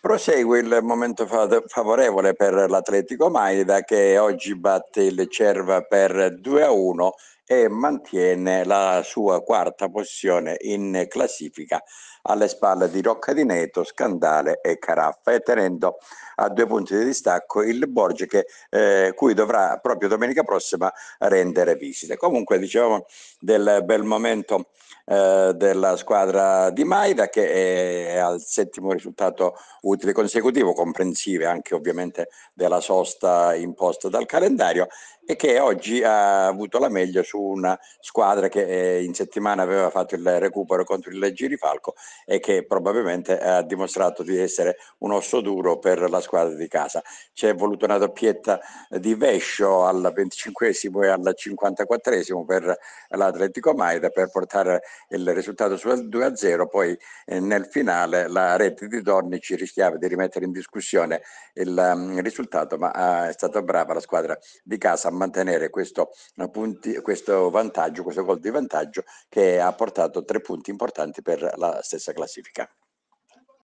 Prosegue il momento favorevole per l'Atletico Maida che oggi batte il Cerva per 2 a 1 e mantiene la sua quarta posizione in classifica alle spalle di Rocca di Neto, Scandale e Caraffa e tenendo a due punti di distacco il Borgia che, eh, cui dovrà proprio domenica prossima rendere visite. Comunque dicevamo del bel momento eh, della squadra di Maida che è al settimo risultato utile consecutivo, comprensive anche ovviamente della sosta imposta dal calendario e che oggi ha avuto la meglio su una squadra che eh, in settimana aveva fatto il recupero contro il Girifalco e che probabilmente ha dimostrato di essere un osso duro per la squadra di casa. C'è voluto una doppietta di Vescio al 25 e al 54 per l'Atletico Maida per portare il risultato sul 2-0, poi eh, nel finale la rete di Dornici rischiava di rimettere in discussione il um, risultato, ma uh, è stata brava la squadra di casa mantenere questo, punti, questo vantaggio, questo gol di vantaggio che ha portato tre punti importanti per la stessa classifica.